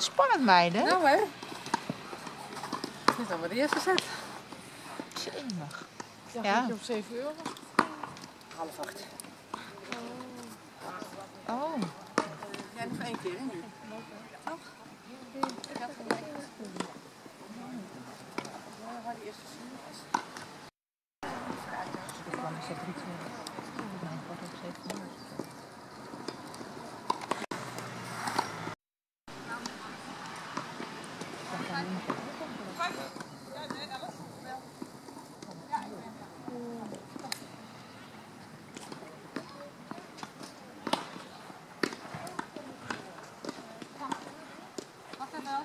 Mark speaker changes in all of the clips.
Speaker 1: wel spannend, meiden.
Speaker 2: Nou hè. Dit is dan maar de eerste set.
Speaker 1: Jemig.
Speaker 3: Ja,
Speaker 1: Ja.
Speaker 3: je op 7 euro.
Speaker 2: Half acht.
Speaker 1: Oh.
Speaker 2: Jij nog één keer hè nu? Toch? Ik had hem niet. Ja, we hadden eerst gezien.
Speaker 1: Dan is het drie keer. Mijn god, op zeven uur.
Speaker 4: Nee,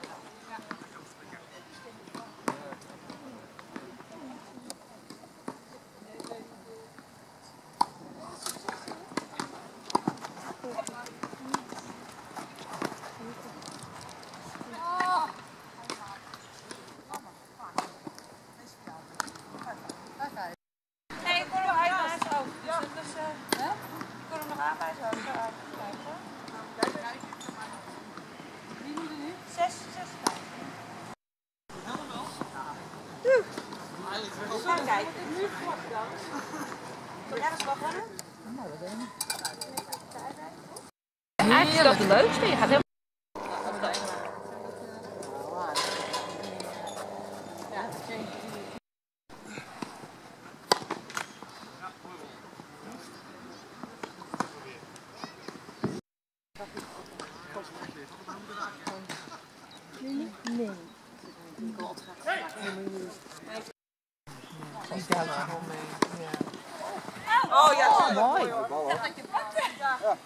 Speaker 4: ik kon hem. Dus, dus uh, ik kon hem nog aanwijzen ook. Zo uitkijken. Wie moet er nu? Zes, zes, vijf. Ga kijken. Wil jij eens beginnen? Eigenlijk is dat het leukste. Je gaat helemaal...
Speaker 1: Duikt er wel mee. Ja.
Speaker 4: Oh ja,
Speaker 1: Mooi.
Speaker 4: dat je pakt.